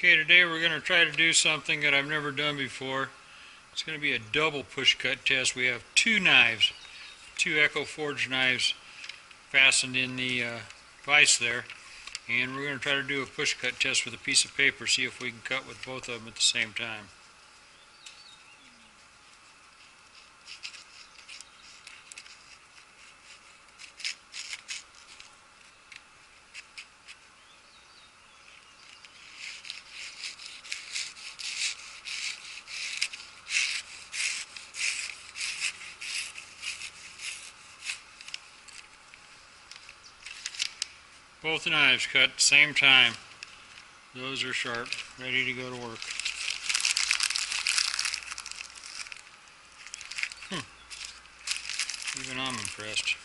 Okay, today we're going to try to do something that I've never done before. It's going to be a double push cut test. We have two knives, two Ecko Forge knives fastened in the uh, vise there. And we're going to try to do a push cut test with a piece of paper, see if we can cut with both of them at the same time. Both knives cut at same time. Those are sharp, ready to go to work. Hmm. Even I'm impressed.